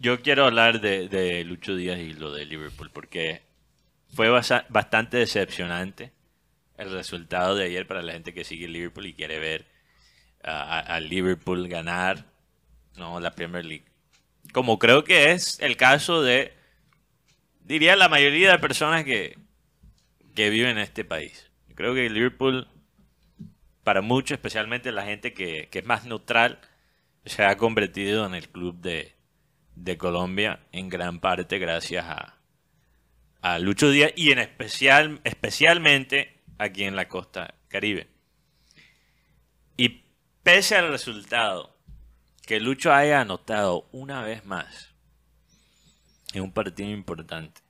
Yo quiero hablar de, de Lucho Díaz y lo de Liverpool porque fue bastante decepcionante el resultado de ayer para la gente que sigue Liverpool y quiere ver a, a- a Liverpool ganar no la Premier League. Como creo que es el caso de, diría la mayoría de personas que, que viven en este país. Creo que Liverpool, para muchos, especialmente la gente que, que es más neutral, se ha convertido en el club de, de Colombia en gran parte gracias a, a Lucho Díaz y en especial, especialmente aquí en la costa caribe. Y pese al resultado, que Lucho haya anotado una vez más en un partido importante,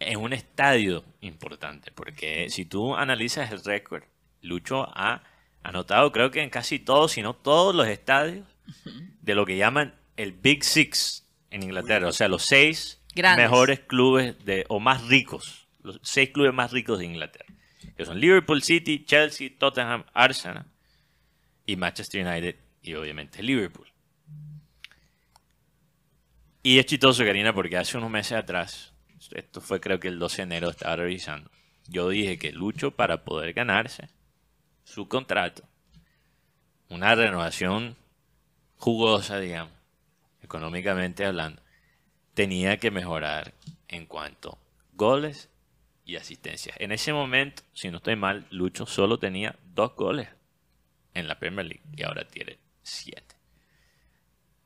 en un estadio importante, porque si tú analizas el récord, Lucho ha anotado creo que en casi todos, si no todos los estadios de lo que llaman el Big Six en Inglaterra, o sea, los seis Grandes. mejores clubes de o más ricos, los seis clubes más ricos de Inglaterra, que son Liverpool City, Chelsea, Tottenham, Arsenal y Manchester United y obviamente Liverpool. Y es chistoso, Karina, porque hace unos meses atrás, esto fue creo que el 12 de enero, estaba revisando, yo dije que Lucho para poder ganarse su contrato, una renovación jugosa, digamos, económicamente hablando, tenía que mejorar en cuanto goles y asistencias. En ese momento, si no estoy mal, Lucho solo tenía dos goles en la Premier League y ahora tiene siete.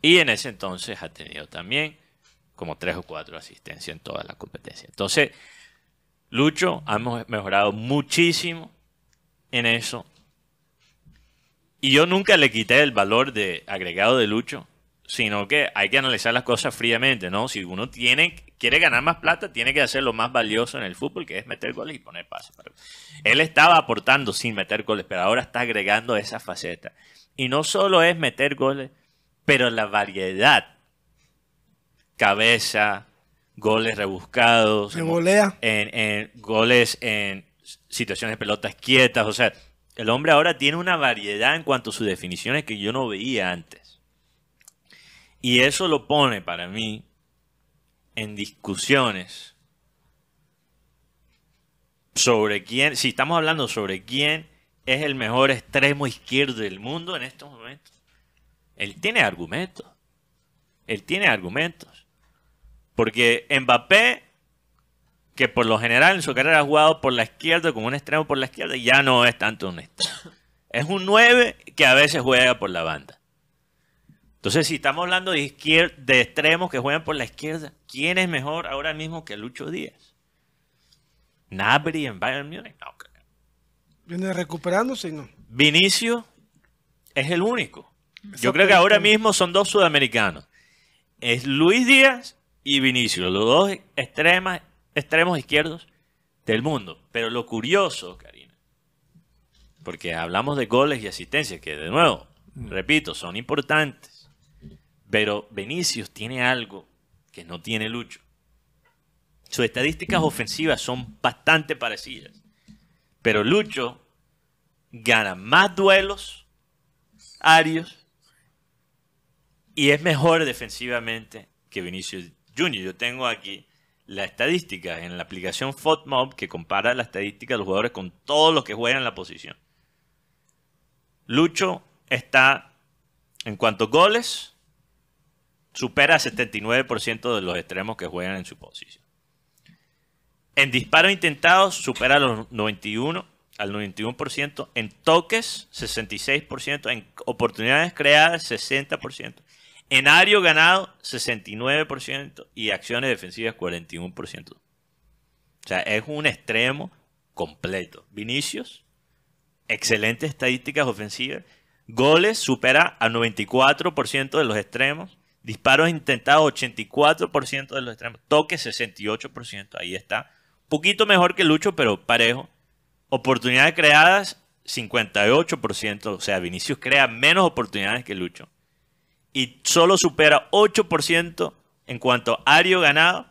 Y en ese entonces ha tenido también como tres o cuatro asistencias en toda la competencia. Entonces, Lucho ha mejorado muchísimo en eso. Y yo nunca le quité el valor de agregado de Lucho, sino que hay que analizar las cosas fríamente, ¿no? Si uno tiene, quiere ganar más plata, tiene que hacer lo más valioso en el fútbol, que es meter goles y poner pases. Él estaba aportando sin meter goles, pero ahora está agregando esa faceta. Y no solo es meter goles, pero la variedad. Cabeza, goles rebuscados, en, en goles en situaciones de pelotas quietas. O sea, el hombre ahora tiene una variedad en cuanto a sus definiciones que yo no veía antes. Y eso lo pone para mí en discusiones sobre quién, si estamos hablando sobre quién es el mejor extremo izquierdo del mundo en estos momentos. Él tiene argumentos. Él tiene argumentos. Porque Mbappé, que por lo general en su carrera ha jugado por la izquierda, como un extremo por la izquierda, ya no es tanto un extremo. Es un 9 que a veces juega por la banda. Entonces, si estamos hablando de, izquier- de extremos que juegan por la izquierda, ¿quién es mejor ahora mismo que Lucho Díaz? Nabri en Bayern Múnich. No, creo. Viene recuperándose y no. Vinicio es el único. Yo creo que ahora mismo son dos sudamericanos. Es Luis Díaz y Vinicio, los dos extremas, extremos izquierdos del mundo. Pero lo curioso, Karina, porque hablamos de goles y asistencias, que de nuevo, repito, son importantes. Pero Vinicius tiene algo que no tiene Lucho. Sus estadísticas ofensivas son bastante parecidas. Pero Lucho gana más duelos arios y es mejor defensivamente que Vinicius Junior. Yo tengo aquí la estadística en la aplicación FOTMOB que compara la estadística de los jugadores con todos los que juegan en la posición. Lucho está, en cuanto a goles, supera 79% de los extremos que juegan en su posición. En disparos intentados supera los 91 al 91%, en toques 66%, en oportunidades creadas 60%, en área ganado 69% y acciones defensivas 41%. O sea, es un extremo completo. Vinicius, excelentes estadísticas ofensivas, goles supera al 94% de los extremos, disparos intentados 84% de los extremos, toques 68%, ahí está. Poquito mejor que Lucho, pero parejo. Oportunidades creadas, 58%. O sea, Vinicius crea menos oportunidades que Lucho. Y solo supera 8% en cuanto a área ganado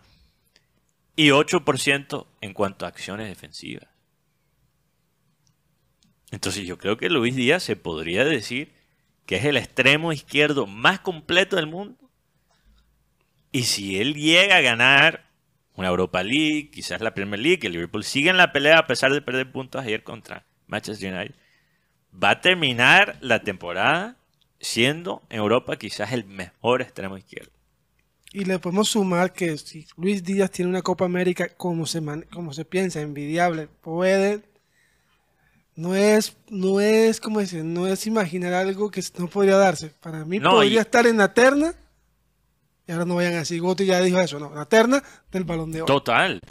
y 8% en cuanto a acciones defensivas. Entonces yo creo que Luis Díaz se podría decir que es el extremo izquierdo más completo del mundo Y si él llega a ganar una Europa League, quizás la Premier League, el Liverpool sigue en la pelea a pesar de perder puntos ayer contra Manchester United, va a terminar la temporada siendo en Europa quizás el mejor extremo izquierdo. Y le podemos sumar que si Luis Díaz tiene una Copa América como se, man- como se piensa, envidiable, puede... No es, no es, como decir, no es imaginar algo que no podría darse. Para mí No, podría y- estar en la terna, y ahora no vayan a decir, Gotti ya dijo eso, no, la terna del balón de oro. Total.